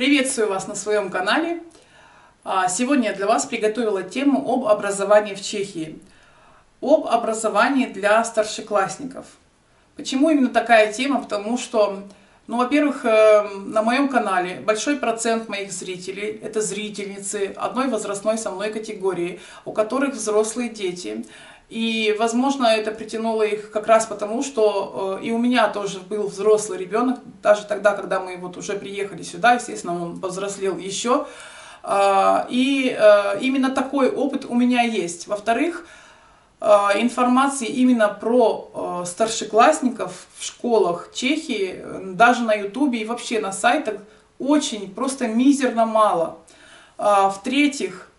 Приветствую вас на своем канале. А, сегодня я для вас приготовила тему об образовании в Чехии. Об образовании для старшеклассников. Почему именно такая тема? Потому что, ну, во-первых, э, на моем канале большой процент моих зрителей – это зрительницы одной возрастной со мной категории, у которых взрослые дети. И, возможно, это притянуло их как раз потому, что э, и у меня тоже был взрослый ребенок, даже тогда, когда мы вот уже приехали сюда, естественно, он повзрослел еще. Э, и э, именно такой опыт у меня есть. Во-вторых, э, информации именно про э, старшеклассников в школах Чехии, даже на ютубе и вообще на сайтах очень, просто мизерно мало. Э, в-третьих,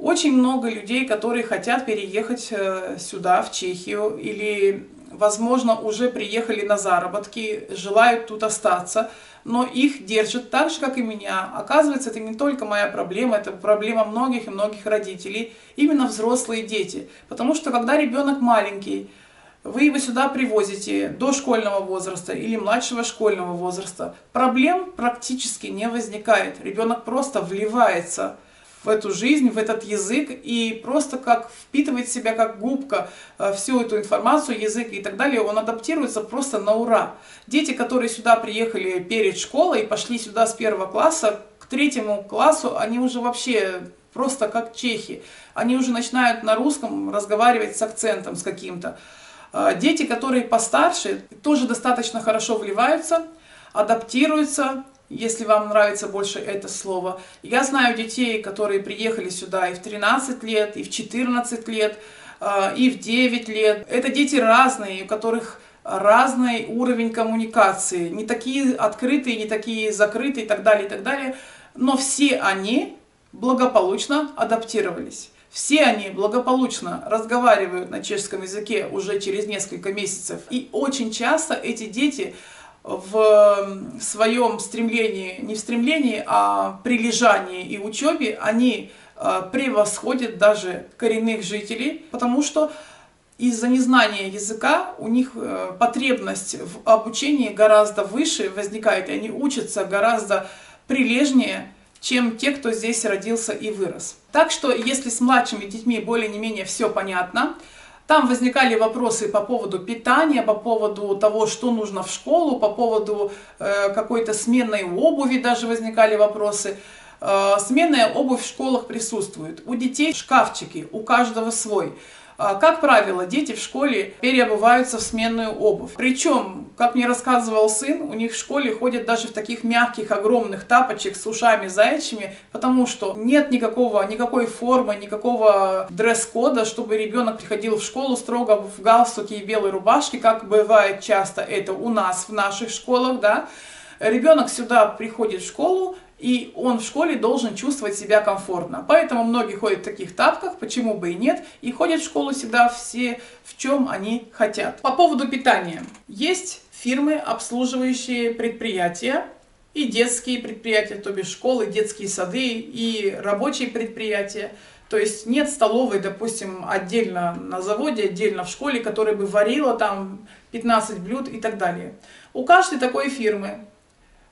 очень много людей, которые хотят переехать э, сюда, в Чехию, или, возможно, уже приехали на заработки, желают тут остаться, но их держат так же, как и меня. Оказывается, это не только моя проблема, это проблема многих и многих родителей, именно взрослые дети. Потому что, когда ребенок маленький, вы его сюда привозите до школьного возраста или младшего школьного возраста, проблем практически не возникает. Ребенок просто вливается в эту жизнь, в этот язык и просто как впитывает в себя как губка э, всю эту информацию, язык и так далее, он адаптируется просто на ура. Дети, которые сюда приехали перед школой, пошли сюда с первого класса, к третьему классу, они уже вообще просто как чехи. Они уже начинают на русском разговаривать с акцентом, с каким-то. Э, дети, которые постарше, тоже достаточно хорошо вливаются, адаптируются, если вам нравится больше это слово. Я знаю детей, которые приехали сюда и в 13 лет, и в 14 лет, а, и в 9 лет. Это дети разные, у которых разный уровень коммуникации, не такие открытые, не такие закрытые и так далее, и так далее. Но все они благополучно адаптировались. Все они благополучно разговаривают на чешском языке уже через несколько месяцев. И очень часто эти дети в своем стремлении, не в стремлении, а прилежании и учебе, они э, превосходят даже коренных жителей, потому что из-за незнания языка у них э, потребность в обучении гораздо выше возникает, и они учатся гораздо прилежнее, чем те, кто здесь родился и вырос. Так что, если с младшими детьми более-не-менее все понятно, там возникали вопросы по поводу питания, по поводу того, что нужно в школу, по поводу э, какой-то сменной обуви даже возникали вопросы. Э, сменная обувь в школах присутствует. У детей шкафчики, у каждого свой. А, как правило, дети в школе переобуваются в сменную обувь. Причем, как мне рассказывал сын, у них в школе ходят даже в таких мягких, огромных тапочек с ушами заячьими, потому что нет никакого, никакой формы, никакого дресс-кода, чтобы ребенок приходил в школу строго в галстуке и белой рубашке, как бывает часто это у нас в наших школах, да. Ребенок сюда приходит в школу, и он в школе должен чувствовать себя комфортно. Поэтому многие ходят в таких тапках, почему бы и нет, и ходят в школу всегда все, в чем они хотят. По поводу питания. Есть фирмы, обслуживающие предприятия, и детские предприятия, то бишь школы, детские сады, и рабочие предприятия. То есть нет столовой, допустим, отдельно на заводе, отдельно в школе, которая бы варила там 15 блюд и так далее. У каждой такой фирмы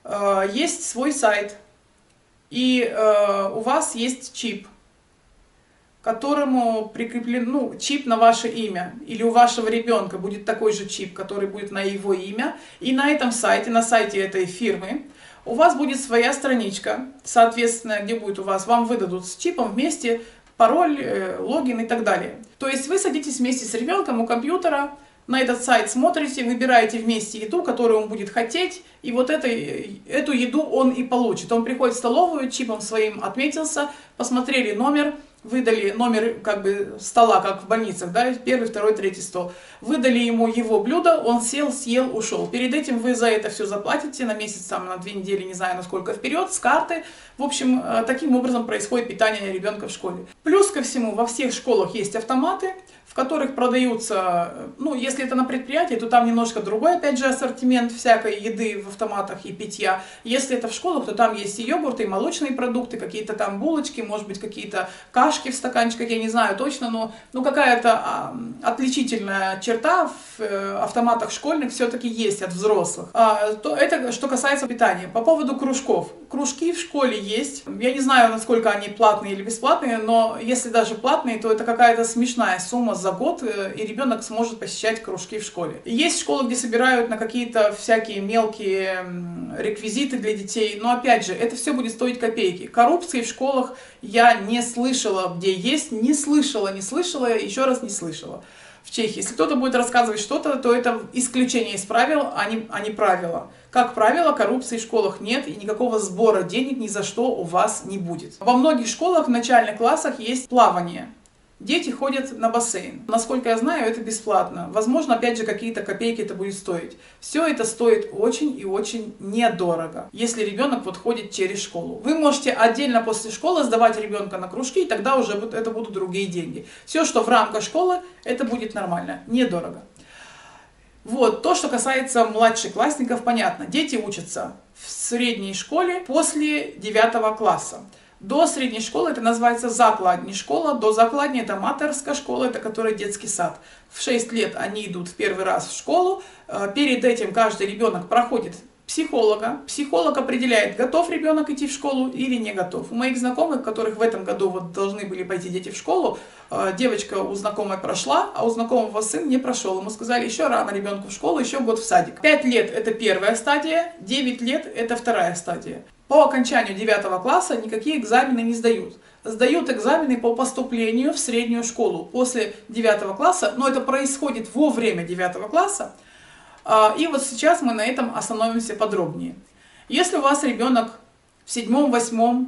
э, есть свой сайт, и э, у вас есть чип, которому прикреплен ну, чип на ваше имя, или у вашего ребенка будет такой же чип, который будет на его имя, и на этом сайте, на сайте этой фирмы, у вас будет своя страничка, соответственно, где будет у вас, вам выдадут с чипом вместе пароль, э, логин и так далее. То есть вы садитесь вместе с ребенком у компьютера, на этот сайт смотрите, выбираете вместе еду, которую он будет хотеть, и вот это, эту еду он и получит. Он приходит в столовую, чипом своим отметился, посмотрели номер, выдали номер как бы стола, как в больницах, да, первый, второй, третий стол. Выдали ему его блюдо, он сел, съел, ушел. Перед этим вы за это все заплатите на месяц, там, на две недели, не знаю, насколько вперед, с карты. В общем, э, таким образом происходит питание ребенка в школе. Плюс ко всему, во всех школах есть автоматы, которых продаются, ну, если это на предприятии, то там немножко другой, опять же, ассортимент всякой еды в автоматах и питья. Если это в школах, то там есть и йогурты, и молочные продукты, какие-то там булочки, может быть, какие-то кашки в стаканчиках, я не знаю точно, но ну, какая-то а, отличительная черта в э, автоматах школьных все-таки есть от взрослых. А, то это что касается питания. По поводу кружков. Кружки в школе есть. Я не знаю, насколько они платные или бесплатные, но если даже платные, то это какая-то смешная сумма за год, э, и ребенок сможет посещать кружки в школе. Есть школы, где собирают на какие-то всякие мелкие реквизиты для детей, но опять же, это все будет стоить копейки. Коррупции в школах я не слышала, где есть, не слышала, не слышала, еще раз не слышала в Чехии. Если кто-то будет рассказывать что-то, то это исключение из правил, а не, а не правило. Как правило, коррупции в школах нет и никакого сбора денег ни за что у вас не будет. Во многих школах в начальных классах есть плавание. Дети ходят на бассейн. Насколько я знаю, это бесплатно. Возможно, опять же, какие-то копейки это будет стоить. Все это стоит очень и очень недорого, если ребенок вот ходит через школу. Вы можете отдельно после школы сдавать ребенка на кружки, и тогда уже это будут другие деньги. Все, что в рамках школы, это будет нормально, недорого. Вот, то, что касается младших классников, понятно. Дети учатся в средней школе после 9 класса. До средней школы это называется закладни школа, до закладни это матерская школа, это который детский сад. В 6 лет они идут в первый раз в школу, э, перед этим каждый ребенок проходит психолога. Психолог определяет, готов ребенок идти в школу или не готов. У моих знакомых, которых в этом году вот должны были пойти дети в школу, э, девочка у знакомой прошла, а у знакомого сын не прошел. Ему сказали, еще рано ребенку в школу, еще год в садик. 5 лет это первая стадия, 9 лет это вторая стадия. По окончанию 9 класса никакие экзамены не сдают. Сдают экзамены по поступлению в среднюю школу после 9 класса, но это происходит во время 9 класса. А, и вот сейчас мы на этом остановимся подробнее. Если у вас ребенок в 7, 8,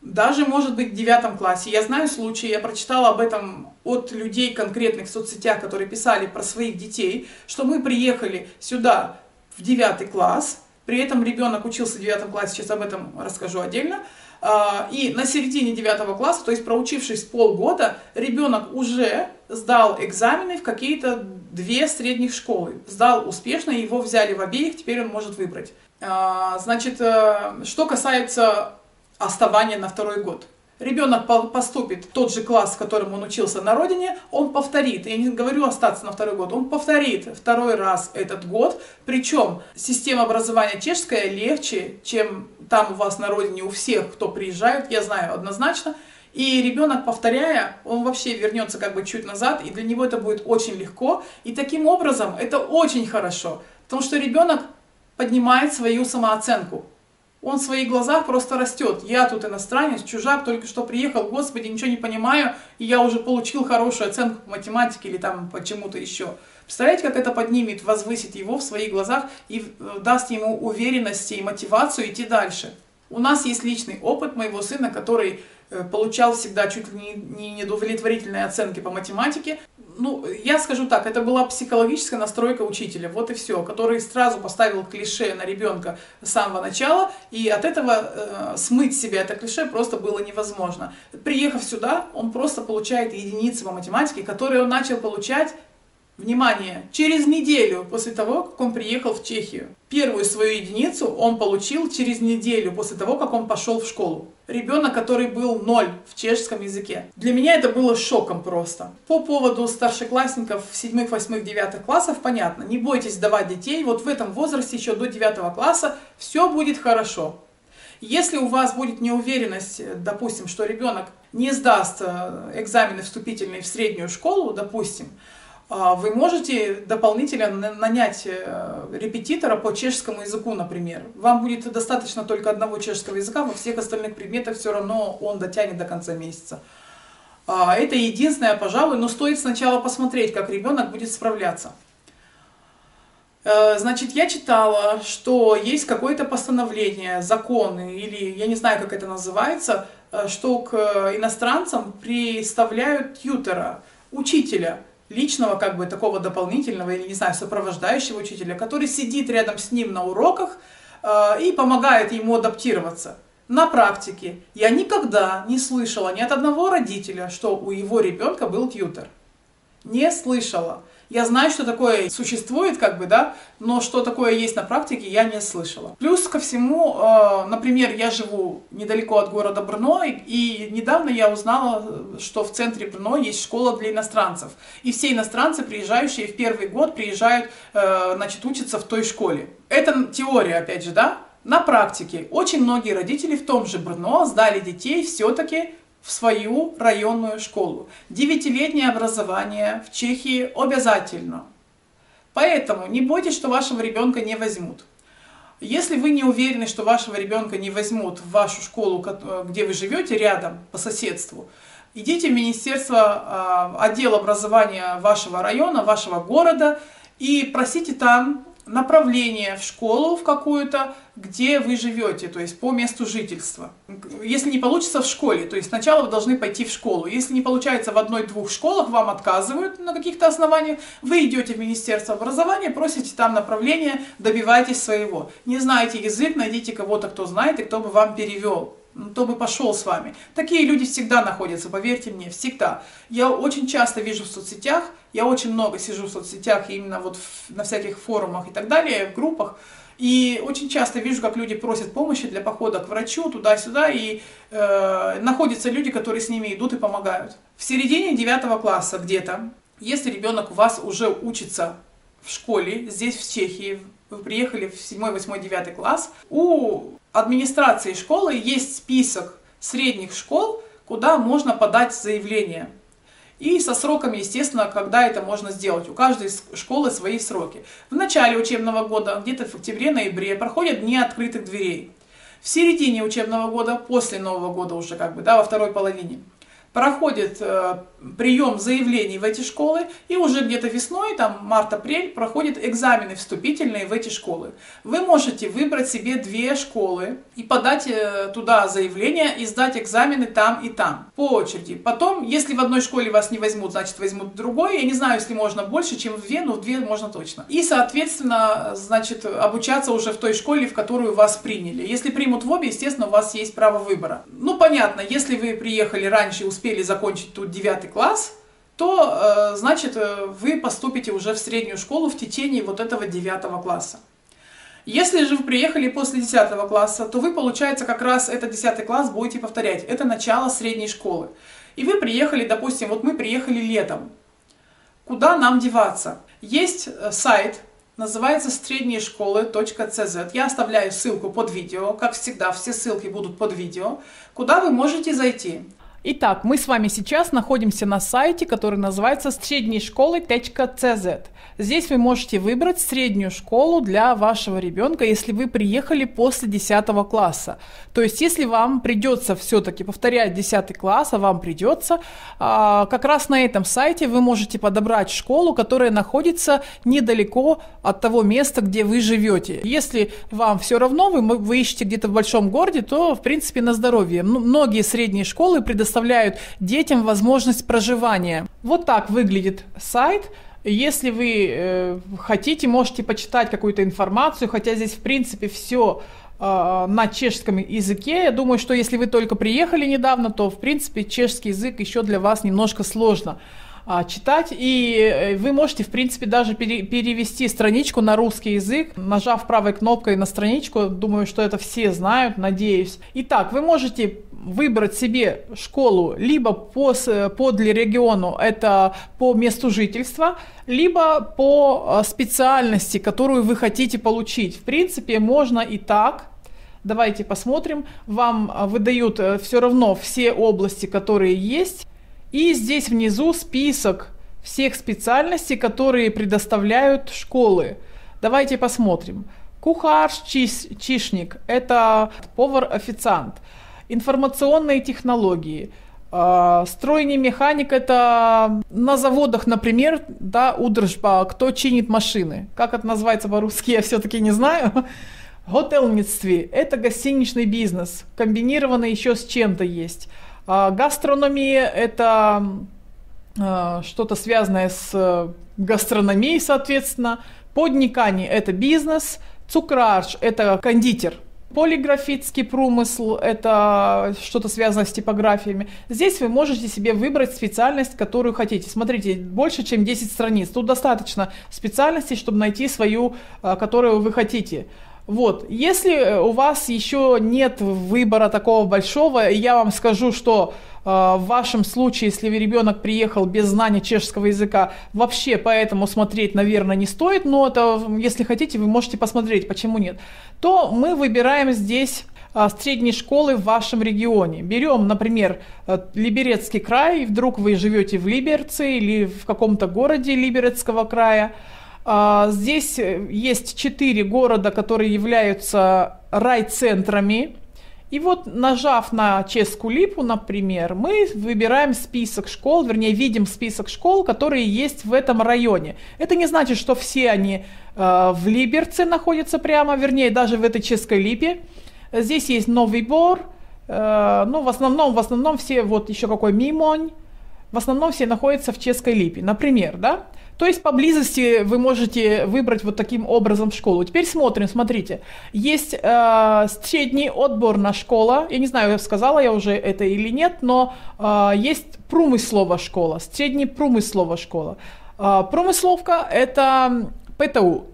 даже может быть в 9 классе, я знаю случаи, я прочитала об этом от людей конкретных в соцсетях, которые писали про своих детей, что мы приехали сюда в 9 класс, при этом ребенок учился в девятом классе, сейчас об этом расскажу отдельно. А, и на середине девятого класса, то есть проучившись полгода, ребенок уже сдал экзамены в какие-то две средних школы. Сдал успешно, его взяли в обеих, теперь он может выбрать. А, значит, э, что касается оставания на второй год ребенок поступит в тот же класс, в котором он учился на родине, он повторит, я не говорю остаться на второй год, он повторит второй раз этот год, причем система образования чешская легче, чем там у вас на родине у всех, кто приезжает, я знаю однозначно, и ребенок, повторяя, он вообще вернется как бы чуть назад, и для него это будет очень легко. И таким образом это очень хорошо, потому что ребенок поднимает свою самооценку. Он в своих глазах просто растет. Я тут иностранец, чужак, только что приехал, господи, ничего не понимаю, и я уже получил хорошую оценку по математике или там почему-то еще. Представляете, как это поднимет, возвысит его в своих глазах и э, даст ему уверенности и мотивацию идти дальше. У нас есть личный опыт моего сына, который получал всегда чуть ли не недовлетворительные оценки по математике, ну, я скажу так, это была психологическая настройка учителя, вот и все, который сразу поставил клише на ребенка с самого начала, и от этого э, смыть себе это клише просто было невозможно. Приехав сюда, он просто получает единицы по математике, которые он начал получать Внимание! Через неделю после того, как он приехал в Чехию. Первую свою единицу он получил через неделю после того, как он пошел в школу. Ребенок, который был ноль в чешском языке. Для меня это было шоком просто. По поводу старшеклассников 7, 8, 9 классов, понятно, не бойтесь давать детей. Вот в этом возрасте, еще до 9 класса, все будет хорошо. Если у вас будет неуверенность, допустим, что ребенок не сдаст э, экзамены вступительные в среднюю школу, допустим, вы можете дополнительно нанять э, репетитора по чешскому языку, например. Вам будет достаточно только одного чешского языка, во всех остальных предметах все равно он дотянет до конца месяца. А, это единственное, пожалуй, но стоит сначала посмотреть, как ребенок будет справляться. Э, значит, я читала, что есть какое-то постановление, закон, или я не знаю, как это называется, э, что к иностранцам представляют тьютера, учителя – личного, как бы такого дополнительного или, не знаю, сопровождающего учителя, который сидит рядом с ним на уроках э, и помогает ему адаптироваться. На практике я никогда не слышала ни от одного родителя, что у его ребенка был тьютер. Не слышала. Я знаю, что такое существует, как бы, да, но что такое есть на практике, я не слышала. Плюс ко всему, э, например, я живу недалеко от города Брно, и недавно я узнала, что в центре Брно есть школа для иностранцев. И все иностранцы, приезжающие в первый год, приезжают, э, значит, учатся в той школе. Это теория, опять же, да? На практике очень многие родители в том же Брно сдали детей все-таки в свою районную школу. Девятилетнее образование в Чехии обязательно. Поэтому не бойтесь, что вашего ребенка не возьмут. Если вы не уверены, что вашего ребенка не возьмут в вашу школу, где вы живете, рядом, по соседству, идите в Министерство, а, отдел образования вашего района, вашего города и просите там направление в школу в какую-то, где вы живете, то есть по месту жительства. Если не получится в школе, то есть сначала вы должны пойти в школу. Если не получается в одной-двух школах, вам отказывают на каких-то основаниях, вы идете в Министерство образования, просите там направление, добивайтесь своего. Не знаете язык, найдите кого-то, кто знает и кто бы вам перевел кто бы пошел с вами. Такие люди всегда находятся, поверьте мне, всегда. Я очень часто вижу в соцсетях, я очень много сижу в соцсетях, именно вот в, на всяких форумах и так далее, в группах, и очень часто вижу, как люди просят помощи для похода к врачу, туда-сюда, и э, находятся люди, которые с ними идут и помогают. В середине девятого класса где-то, если ребенок у вас уже учится в школе, здесь в Чехии, вы приехали в 7, 8, 9 класс, у администрации школы есть список средних школ, куда можно подать заявление. И со сроками, естественно, когда это можно сделать. У каждой школы свои сроки. В начале учебного года, где-то в октябре-ноябре, проходят дни открытых дверей. В середине учебного года, после Нового года уже как бы, да, во второй половине, проходит э, прием заявлений в эти школы, и уже где-то весной, там март-апрель, проходят экзамены вступительные в эти школы. Вы можете выбрать себе две школы и подать э, туда заявление и сдать экзамены там и там по очереди. Потом, если в одной школе вас не возьмут, значит возьмут другой. Я не знаю, если можно больше, чем в две, но в две можно точно. И, соответственно, значит, обучаться уже в той школе, в которую вас приняли. Если примут в обе, естественно, у вас есть право выбора. Ну, понятно, если вы приехали раньше и успели закончить тут девятый класс, то, э, значит, э, вы поступите уже в среднюю школу в течение вот этого девятого класса. Если же вы приехали после 10 класса, то вы, получается, как раз этот 10 класс будете повторять. Это начало средней школы. И вы приехали, допустим, вот мы приехали летом. Куда нам деваться? Есть э, сайт, называется средние школы.cz. Я оставляю ссылку под видео, как всегда, все ссылки будут под видео, куда вы можете зайти. Итак, мы с вами сейчас находимся на сайте, который называется средней школы.cz. Здесь вы можете выбрать среднюю школу для вашего ребенка, если вы приехали после 10 класса. То есть, если вам придется все-таки повторять 10 класс, а вам придется, а, как раз на этом сайте вы можете подобрать школу, которая находится недалеко от того места, где вы живете. Если вам все равно, вы, вы ищете где-то в большом городе, то, в принципе, на здоровье. Многие средние школы предоставляют детям возможность проживания. Вот так выглядит сайт. Если вы э, хотите, можете почитать какую-то информацию, хотя здесь, в принципе, все э, на чешском языке. Я думаю, что если вы только приехали недавно, то, в принципе, чешский язык еще для вас немножко сложно э, читать. И э, вы можете, в принципе, даже пере, перевести страничку на русский язык, нажав правой кнопкой на страничку. Думаю, что это все знают, надеюсь. Итак, вы можете выбрать себе школу либо по, подле региону, это по месту жительства, либо по э, специальности, которую вы хотите получить. В принципе, можно и так. Давайте посмотрим. Вам э, выдают э, все равно все области, которые есть. И здесь внизу список всех специальностей, которые предоставляют школы. Давайте посмотрим. Кухарш, чишник – это повар-официант информационные технологии, а, Стройный механик это на заводах, например, да, удржба, кто чинит машины. Как это называется по-русски, я все-таки не знаю. Готельництве – это гостиничный бизнес, комбинированный еще с чем-то есть. А, гастрономия – это а, что-то связанное с гастрономией, соответственно. Подникани – это бизнес. Цукраш – это кондитер – Полиграфический промысл – это что-то связано с типографиями. Здесь вы можете себе выбрать специальность, которую хотите. Смотрите, больше, чем 10 страниц. Тут достаточно специальностей, чтобы найти свою, а, которую вы хотите. Вот, если у вас еще нет выбора такого большого, я вам скажу, что э, в вашем случае, если ребенок приехал без знания чешского языка, вообще поэтому смотреть, наверное, не стоит, но это, если хотите, вы можете посмотреть, почему нет, то мы выбираем здесь э, средней школы в вашем регионе. Берем, например, э, Либерецкий край, вдруг вы живете в Либерце или в каком-то городе Либерецкого края, а, здесь э, есть четыре города, которые являются райцентрами. И вот нажав на Ческую Липу, например, мы выбираем список школ, вернее, видим список школ, которые есть в этом районе. Это не значит, что все они э, в Либерце находятся прямо, вернее, даже в этой Ческой Липе. Здесь есть Новый Бор, э, ну, в основном, в основном все, вот еще какой Мимонь, в основном все находятся в Ческой Липе, например, да. То есть поблизости вы можете выбрать вот таким образом школу. Теперь смотрим, смотрите. Есть э, средний отборная школа. Я не знаю, сказала я уже это или нет, но э, есть промысловая школа, средний промысловая школа. Э, промысловка – это ПТУ,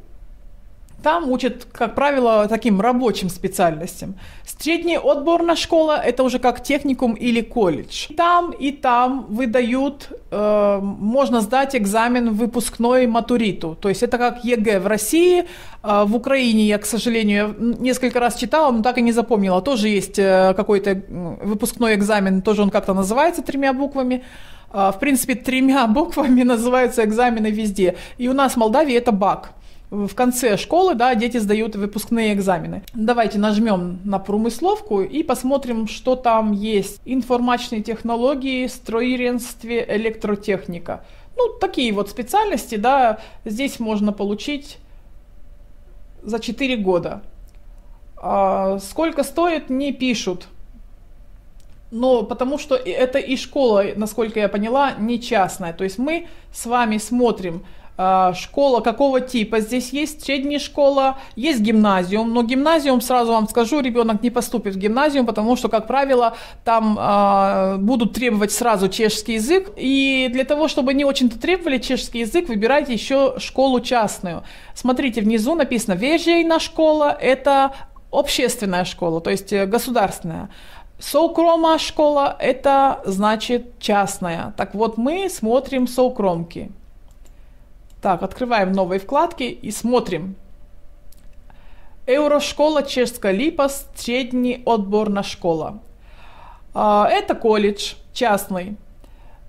там учат, как правило, таким рабочим специальностям. Средняя отборная школа – это уже как техникум или колледж. Там и там выдают, э, можно сдать экзамен выпускной матуриту. То есть это как ЕГЭ в России, э, в Украине я, к сожалению, несколько раз читала, но так и не запомнила. Тоже есть э, какой-то выпускной экзамен, тоже он как-то называется тремя буквами. Э, в принципе, тремя буквами называются экзамены везде. И у нас в Молдавии это БАК в конце школы, да, дети сдают выпускные экзамены. Давайте нажмем на промысловку и посмотрим, что там есть. Информачные технологии, строительстве, электротехника. Ну, такие вот специальности, да, здесь можно получить за 4 года. А сколько стоит, не пишут. Но потому что это и школа, насколько я поняла, не частная. То есть мы с вами смотрим, школа какого типа здесь есть, средняя школа, есть гимназиум, но гимназиум, сразу вам скажу, ребенок не поступит в гимназиум, потому что, как правило, там э, будут требовать сразу чешский язык, и для того, чтобы не очень-то требовали чешский язык, выбирайте еще школу частную. Смотрите, внизу написано «Вежейна школа» — это общественная школа, то есть э, государственная. Соукрома школа – это значит частная. Так вот, мы смотрим соукромки. Так, открываем новые вкладки и смотрим. Еврошкола Чешская Липа, средний отборная школа. А, это колледж частный.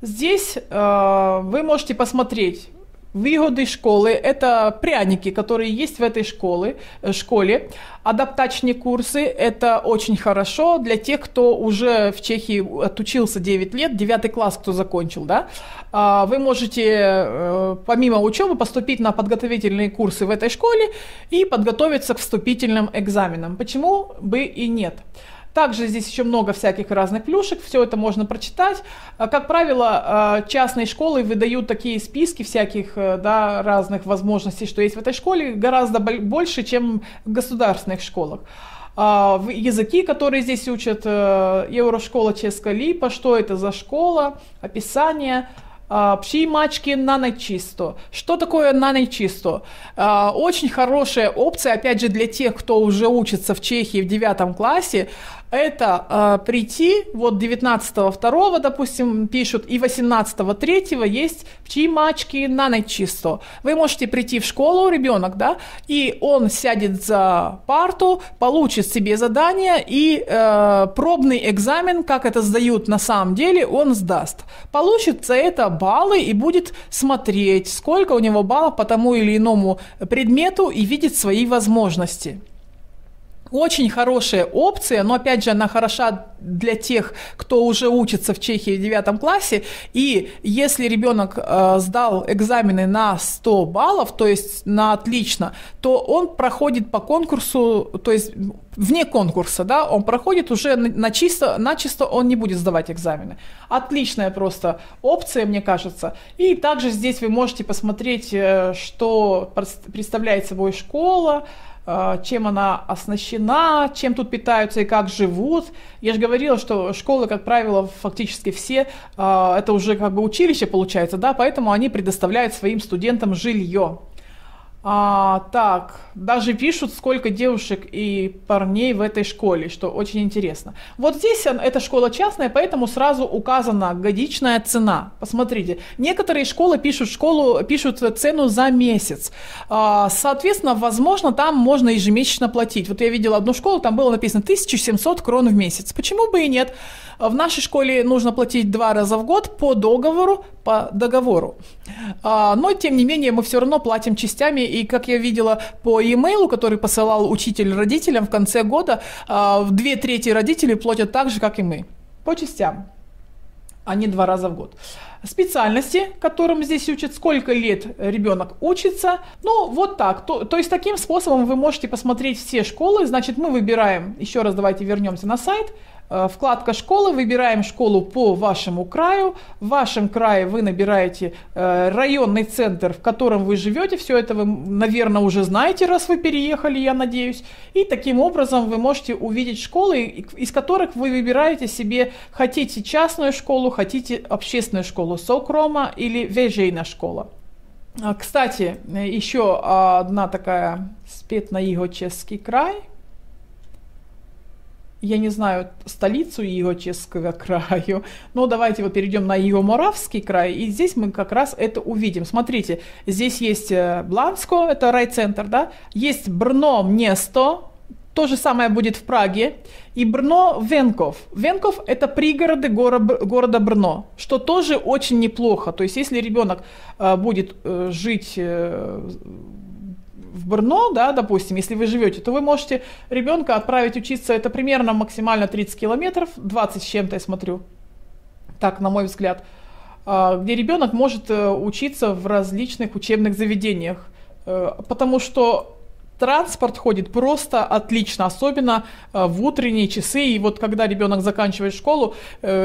Здесь э, вы можете посмотреть, Выгоды школы – это пряники, которые есть в этой школе. Э, школе. Адаптачные курсы – это очень хорошо для тех, кто уже в Чехии отучился 9 лет, 9 класс кто закончил. Да? А, вы можете э, помимо учебы поступить на подготовительные курсы в этой школе и подготовиться к вступительным экзаменам. Почему бы и нет? Также здесь еще много всяких разных плюшек, все это можно прочитать. А, как правило, а, частные школы выдают такие списки всяких э, да, разных возможностей, что есть в этой школе, гораздо больше, чем в государственных школах. А, языки, которые здесь учат, э, Еврошкола Ческа Липа, что это за школа, описание – Пшимачки наночисто. Что такое наночисто? Очень хорошая опция, опять же, для тех, кто уже учится в Чехии в девятом классе, это э, прийти, вот 19.2, допустим, пишут, и 18.3 есть пчимачки на нечисто. Вы можете прийти в школу, ребенок, да, и он сядет за парту, получит себе задание, и э, пробный экзамен, как это сдают на самом деле, он сдаст. Получит за это баллы и будет смотреть, сколько у него баллов по тому или иному предмету и видеть свои возможности. Очень хорошая опция, но опять же она хороша для тех, кто уже учится в Чехии в девятом классе. И если ребенок э, сдал экзамены на 100 баллов, то есть на отлично, то он проходит по конкурсу, то есть вне конкурса, да, он проходит уже на чисто, на чисто он не будет сдавать экзамены. Отличная просто опция, мне кажется. И также здесь вы можете посмотреть, э, что представляет собой школа, чем она оснащена, чем тут питаются и как живут. Я же говорила, что школы, как правило, фактически все, э, это уже как бы училище получается, да, поэтому они предоставляют своим студентам жилье. А, так, даже пишут, сколько девушек и парней в этой школе, что очень интересно. Вот здесь эта школа частная, поэтому сразу указана годичная цена. Посмотрите, некоторые школы пишут школу, пишут цену за месяц. А, соответственно, возможно, там можно ежемесячно платить. Вот я видела одну школу, там было написано 1700 крон в месяц. Почему бы и нет? В нашей школе нужно платить два раза в год по договору, по договору. А, но, тем не менее, мы все равно платим частями, и, как я видела по e-mail, который посылал учитель родителям в конце года, а, две трети родителей платят так же, как и мы, по частям, а не два раза в год специальности, которым здесь учат, сколько лет ребенок учится. Ну, вот так. То, то есть таким способом вы можете посмотреть все школы. Значит, мы выбираем, еще раз давайте вернемся на сайт, вкладка «Школы», выбираем школу по вашему краю. В вашем крае вы набираете э, районный центр, в котором вы живете. Все это вы, наверное, уже знаете, раз вы переехали, я надеюсь. И таким образом вы можете увидеть школы, из которых вы выбираете себе, хотите частную школу, хотите общественную школу, Сокрома или Вежейна школа. А, кстати, еще одна такая спет на Игоческий край – я не знаю столицу Иго-Чешского краю, но давайте вот перейдем на Иго-Моравский край, и здесь мы как раз это увидим. Смотрите, здесь есть э, Бланско, это райцентр, да, есть Брно Место, то же самое будет в Праге, и Брно Венков. Венков – это пригороды города, города Брно, что тоже очень неплохо. То есть если ребенок э, будет э, жить в Брно, да, допустим, если вы живете, то вы можете ребенка отправить учиться, это примерно максимально 30 километров, 20 с чем-то я смотрю, так, на мой взгляд, а, где ребенок может э, учиться в различных учебных заведениях, э, потому что транспорт ходит просто отлично, особенно э, в утренние часы. И вот когда ребенок заканчивает школу,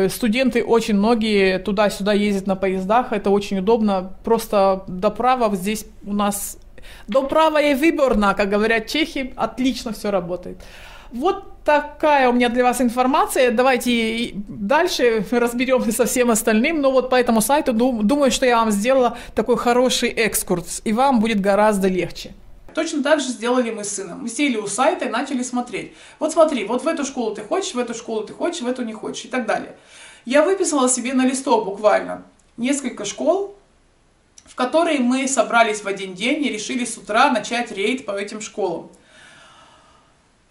студенты очень многие туда-сюда ездят на поездах, это очень удобно. Просто до здесь у нас Доправа и выборна, как говорят чехи, отлично все работает. Вот такая у меня для вас информация. Давайте дальше разберемся со всем остальным. Но вот по этому сайту думаю, что я вам сделала такой хороший экскурс, и вам будет гораздо легче. Точно так же сделали мы с сыном. Мы сели у сайта и начали смотреть. Вот смотри, вот в эту школу ты хочешь, в эту школу ты хочешь, в эту не хочешь и так далее. Я выписала себе на листок буквально несколько школ, в которой мы собрались в один день и решили с утра начать рейд по этим школам.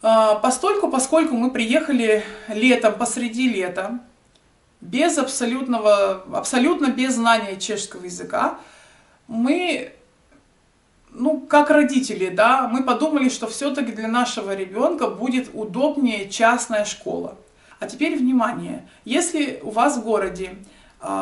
А, постольку, поскольку мы приехали летом, посреди лета, без абсолютного, абсолютно без знания чешского языка, мы, ну, как родители, да, мы подумали, что все-таки для нашего ребенка будет удобнее частная школа. А теперь внимание, если у вас в городе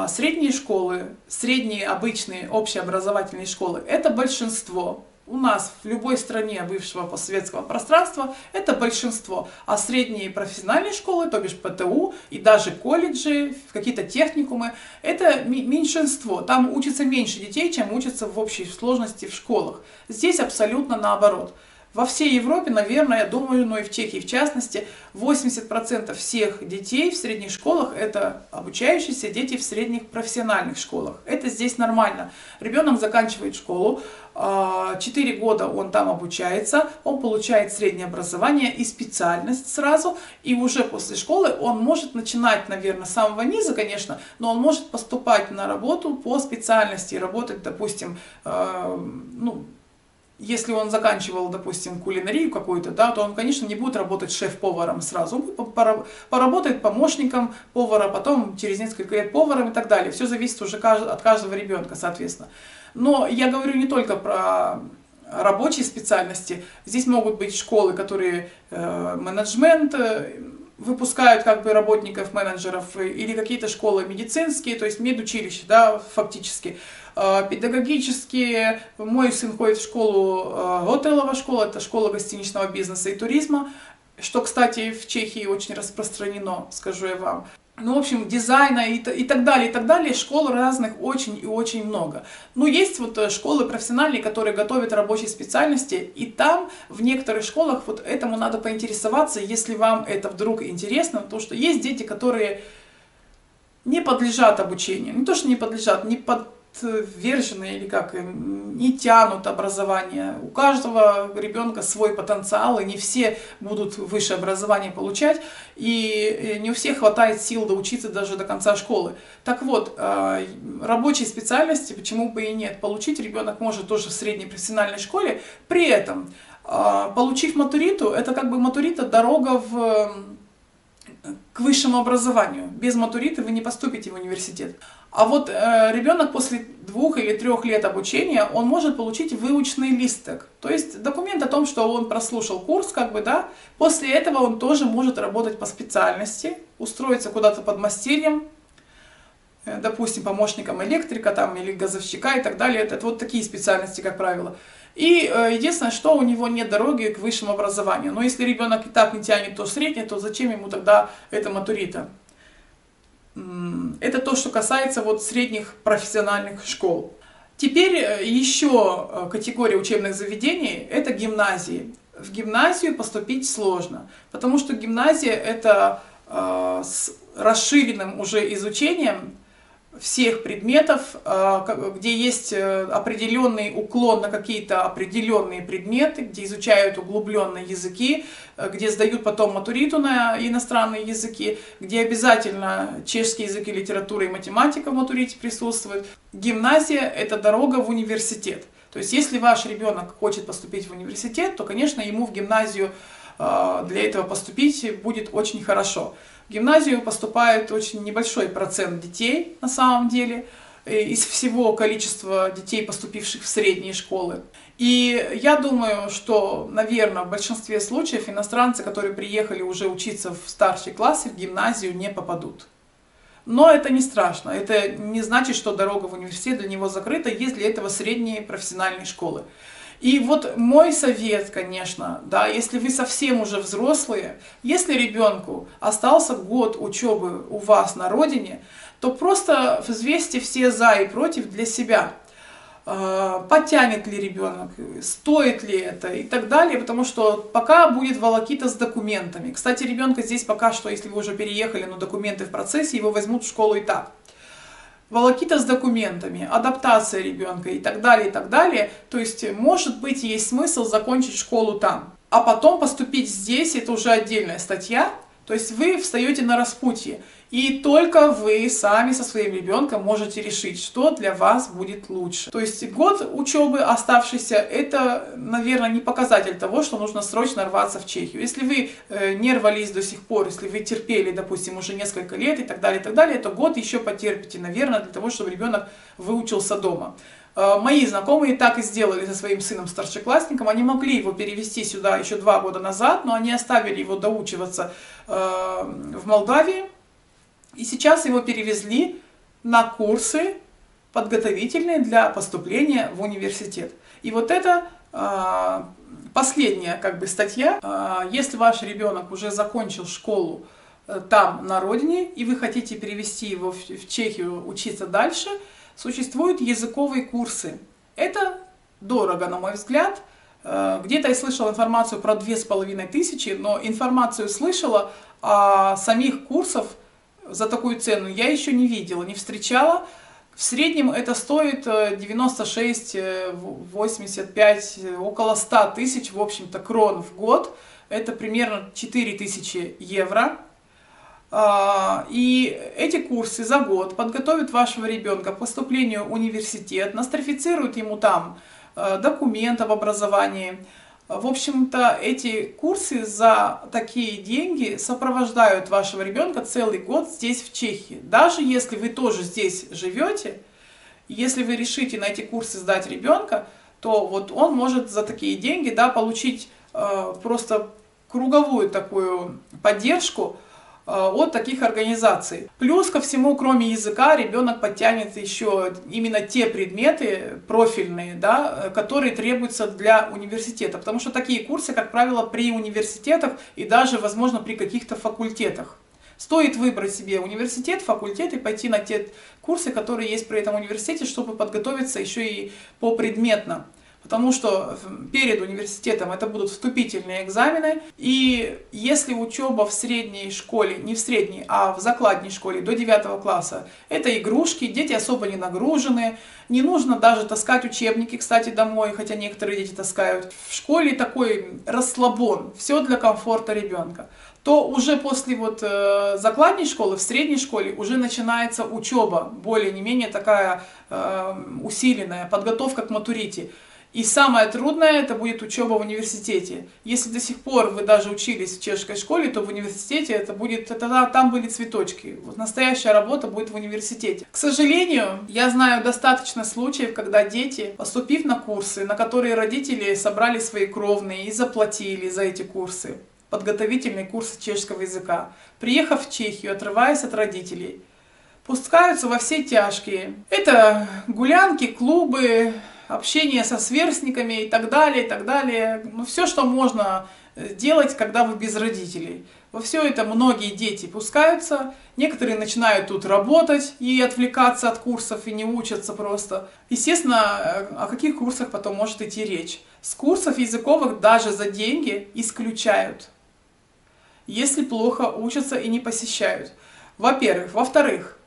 средние школы, средние обычные общеобразовательные школы – это большинство. У нас в любой стране бывшего постсоветского пространства это большинство. А средние профессиональные школы, то бишь ПТУ и даже колледжи, какие-то техникумы – это меньшинство. Там учатся меньше детей, чем учатся в общей сложности в школах. Здесь абсолютно наоборот – во всей Европе, наверное, я думаю, но и в Чехии в частности, 80% всех детей в средних школах это обучающиеся дети в средних профессиональных школах. Это здесь нормально. Ребенок заканчивает школу, 4 а, года он там обучается, он получает среднее образование и специальность сразу, и уже после школы он может начинать, наверное, с самого низа, конечно, но он может поступать на работу по специальности, работать, допустим, а, ну, если он заканчивал, допустим, кулинарию какую-то, да, то он, конечно, не будет работать шеф-поваром сразу. Он поработает помощником повара, потом через несколько лет поваром и так далее. Все зависит уже от каждого ребенка, соответственно. Но я говорю не только про рабочие специальности. Здесь могут быть школы, которые э, менеджмент, э, выпускают как бы работников, менеджеров, или какие-то школы медицинские, то есть медучилища, да, фактически. А, педагогические, мой сын ходит в школу, а, Готелова школа, это школа гостиничного бизнеса и туризма. что, кстати, в Чехии очень распространено, скажу я вам. Ну, в общем, дизайна и, и так далее, и так далее. Школ разных очень и очень много. Ну, есть вот э, школы профессиональные, которые готовят рабочие специальности, и там в некоторых школах вот этому надо поинтересоваться, если вам это вдруг интересно, потому что есть дети, которые не подлежат обучению. Не то, что не подлежат, не под подвержены или как не тянут образование. У каждого ребенка свой потенциал, и не все будут высшее образование получать, и не у всех хватает сил доучиться даже до конца школы. Так вот, а, рабочие специальности, почему бы и нет, получить ребенок может тоже в средней профессиональной школе, при этом получив матуриту, это как бы матурита дорога в к высшему образованию. Без матуриты вы не поступите в университет. А вот э, ребенок после двух или трех лет обучения, он может получить выученный листок. То есть документ о том, что он прослушал курс, как бы, да. После этого он тоже может работать по специальности, устроиться куда-то под мастерьем, э, допустим, помощником электрика там, или газовщика и так далее. Это, это вот такие специальности, как правило. И э, единственное, что у него нет дороги к высшему образованию. Но если ребенок и так не тянет то среднее, то зачем ему тогда это матурита? Это то, что касается вот средних профессиональных школ. Теперь э, еще э, категория учебных заведений – это гимназии. В гимназию поступить сложно, потому что гимназия – это э, с расширенным уже изучением всех предметов, э, где есть э, определенный уклон на какие-то определенные предметы, где изучают углубленные языки, э, где сдают потом матуриту на иностранные языки, где обязательно чешский язык и литература и математика в матурите присутствуют. Гимназия – это дорога в университет. То есть, если ваш ребенок хочет поступить в университет, то, конечно, ему в гимназию для этого поступить будет очень хорошо. В гимназию поступает очень небольшой процент детей на самом деле э, из всего количества детей, поступивших в средние школы. И я думаю, что, наверное, в большинстве случаев иностранцы, которые приехали уже учиться в старшие классы, в гимназию не попадут. Но это не страшно. Это не значит, что дорога в университет для него закрыта. Есть для этого средние профессиональные школы. И вот мой совет, конечно, да, если вы совсем уже взрослые, если ребенку остался год учебы у вас на родине, то просто взвесьте все за и против для себя. А, потянет ли ребенок, стоит ли это и так далее, потому что пока будет волокита с документами. Кстати, ребенка здесь пока что, если вы уже переехали, но документы в процессе, его возьмут в школу и так волокита с документами, адаптация ребенка и так далее, и так далее. То есть, может быть, есть смысл закончить школу там. А потом поступить здесь, это уже отдельная статья, то есть вы встаете на распутье, и только вы сами со своим ребенком можете решить, что для вас будет лучше. То есть год учебы оставшийся, это, наверное, не показатель того, что нужно срочно рваться в Чехию. Если вы э, не рвались до сих пор, если вы терпели, допустим, уже несколько лет и так далее, и так далее, то год еще потерпите, наверное, для того, чтобы ребенок выучился дома. Э, мои знакомые так и сделали со своим сыном-старшеклассником. Они могли его перевести сюда еще два года назад, но они оставили его доучиваться э, в Молдавии. И сейчас его перевезли на курсы подготовительные для поступления в университет. И вот это э, последняя как бы статья. Если ваш ребенок уже закончил школу там на родине, и вы хотите перевести его в Чехию учиться дальше – существуют языковые курсы. Это дорого, на мой взгляд. Э, где-то я слышала информацию про две с половиной тысячи, но информацию слышала, а самих курсов за такую цену я еще не видела, не встречала. В среднем это стоит 96, э, 85, э, около 100 тысяч, в общем-то, крон в год. Это примерно 4 тысячи евро. А, и эти курсы за год подготовят вашего ребенка к поступлению в университет, нострифицируют ему там э, документ об образовании. В общем-то, эти курсы за такие деньги сопровождают вашего ребенка целый год здесь, в Чехии. Даже если вы тоже здесь живете, если вы решите на эти курсы сдать ребенка, то вот он может за такие деньги да, получить э, просто круговую такую поддержку, от таких организаций. Плюс ко всему, кроме языка, ребенок подтянет еще именно те предметы профильные, да, которые требуются для университета. Потому что такие курсы, как правило, при университетах и даже, возможно, при каких-то факультетах. Стоит выбрать себе университет, факультет и пойти на те курсы, которые есть при этом университете, чтобы подготовиться еще и по предметно потому что перед университетом это будут вступительные экзамены, и если учеба в средней школе, не в средней, а в закладней школе до 9 класса, это игрушки, дети особо не нагружены, не нужно даже таскать учебники, кстати, домой, хотя некоторые дети таскают. В школе такой расслабон, все для комфорта ребенка то уже после вот э, закладной школы, в средней школе уже начинается учеба, более не менее такая э, усиленная, подготовка к матурите. И самое трудное это будет учеба в университете. Если до сих пор вы даже учились в чешской школе, то в университете это будет, это, там были цветочки. Вот настоящая работа будет в университете. К сожалению, я знаю достаточно случаев, когда дети, поступив на курсы, на которые родители собрали свои кровные и заплатили за эти курсы, подготовительные курсы чешского языка, приехав в Чехию, отрываясь от родителей, пускаются во все тяжкие. Это гулянки, клубы, общение со сверстниками и так далее, и так далее. Ну, все, что можно э, делать, когда вы без родителей. Во все это многие дети пускаются, некоторые начинают тут работать и отвлекаться от курсов и не учатся просто. Естественно, э, о каких курсах потом может идти речь? С курсов языковых даже за деньги исключают, если плохо учатся и не посещают. Во-первых. Во-вторых,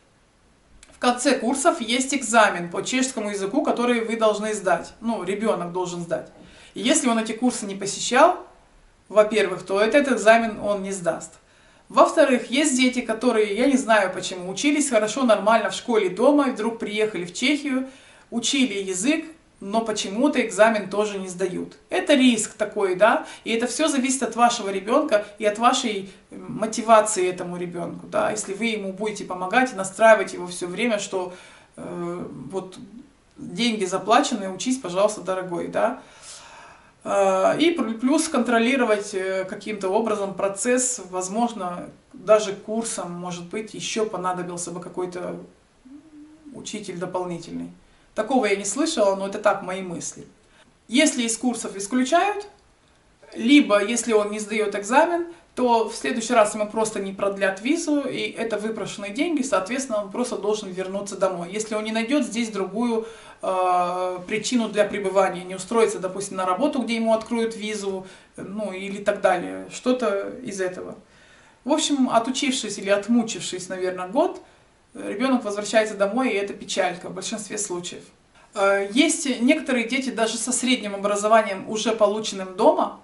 конце курсов есть экзамен по чешскому языку, который вы должны сдать. Ну, ребенок должен сдать. И если он эти курсы не посещал, во-первых, то этот экзамен он не сдаст. Во-вторых, есть дети, которые, я не знаю почему, учились хорошо, нормально в школе дома, вдруг приехали в Чехию, учили язык, но почему-то экзамен тоже не сдают. Это риск такой, да, и это все зависит от вашего ребенка и от вашей мотивации этому ребенку, да, если вы ему будете помогать настраивать его все время, что э, вот деньги заплачены, учись, пожалуйста, дорогой, да, э, и плюс контролировать э, каким-то образом процесс, возможно, даже курсом, может быть, еще понадобился бы какой-то учитель дополнительный. Такого я не слышала, но это так мои мысли. Если из курсов исключают, либо если он не сдает экзамен, то в следующий раз ему просто не продлят визу, и это выпрошенные деньги, соответственно, он просто должен вернуться домой. Если он не найдет здесь другую э, причину для пребывания, не устроится, допустим, на работу, где ему откроют визу, ну или так далее, что-то из этого. В общем, отучившись или отмучившись, наверное, год, ребенок возвращается домой, и это печалька в большинстве случаев. Э, есть некоторые дети даже со средним образованием, уже полученным дома,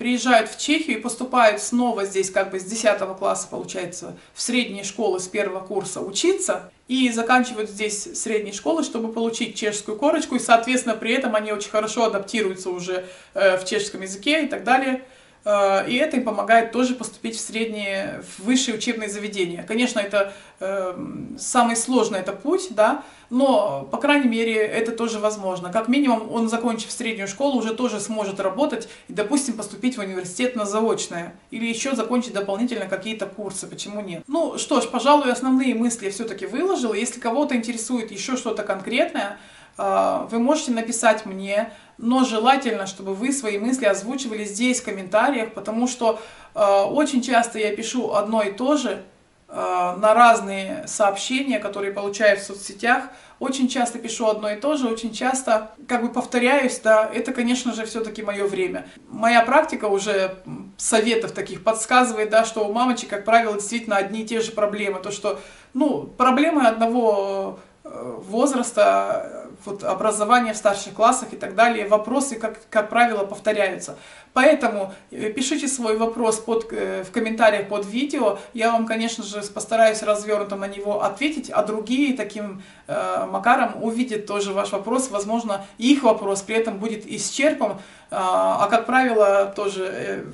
приезжают в Чехию и поступают снова здесь как бы с 10 класса, получается, в средние школы с первого курса учиться и заканчивают здесь средние школы, чтобы получить чешскую корочку, и, соответственно, при этом они очень хорошо адаптируются уже э, в чешском языке и так далее. Э, и это им помогает тоже поступить в средние, в высшие учебные заведения. Конечно, это э, самый сложный это путь, да, но, по крайней мере, это тоже возможно. Как минимум, он, закончив среднюю школу, уже тоже сможет работать и, допустим, поступить в университет на заочное. Или еще закончить дополнительно какие-то курсы, почему нет. Ну что ж, пожалуй, основные мысли я все-таки выложила. Если кого-то интересует еще что-то конкретное, э, вы можете написать мне, но желательно, чтобы вы свои мысли озвучивали здесь в комментариях, потому что э, очень часто я пишу одно и то же э, на разные сообщения, которые получаю в соцсетях. Очень часто пишу одно и то же, очень часто как бы повторяюсь, да, это, конечно же, все-таки мое время. Моя практика уже советов таких подсказывает, да, что у мамочек, как правило, действительно одни и те же проблемы. То, что, ну, проблемы одного э, возраста вот, образование в старших классах и так далее, вопросы, как, как правило, повторяются. Поэтому э, пишите свой вопрос под, э, в комментариях под видео, я вам, конечно же, постараюсь развернуто на него ответить, а другие таким э, макаром увидят тоже ваш вопрос, возможно, их вопрос при этом будет исчерпан, э, а, как правило, тоже... Э,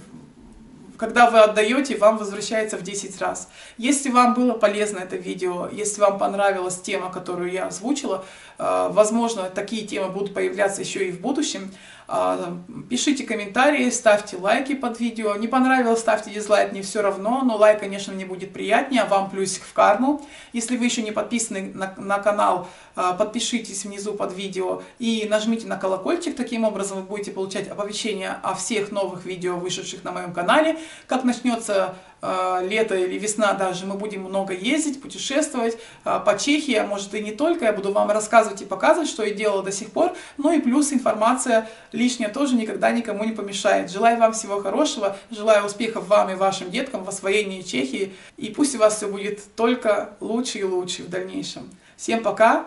когда вы отдаете, вам возвращается в 10 раз. Если вам было полезно это видео, если вам понравилась тема, которую я озвучила, возможно, такие темы будут появляться еще и в будущем. А, пишите комментарии, ставьте лайки под видео. Не понравилось, ставьте дизлайк, мне все равно, но лайк, конечно, мне будет приятнее, а вам плюсик в карму. Если вы еще не подписаны на, на канал, а, подпишитесь внизу под видео и нажмите на колокольчик. Таким образом вы будете получать оповещения о всех новых видео, вышедших на моем канале. Как начнется лето или весна даже, мы будем много ездить, путешествовать э, по Чехии, а может и не только. Я буду вам рассказывать и показывать, что я делала до сих пор. Ну и плюс информация лишняя тоже никогда никому не помешает. Желаю вам всего хорошего, желаю успехов вам и вашим деткам в освоении Чехии. И пусть у вас все будет только лучше и лучше в дальнейшем. Всем пока,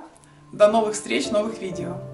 до новых встреч, новых видео.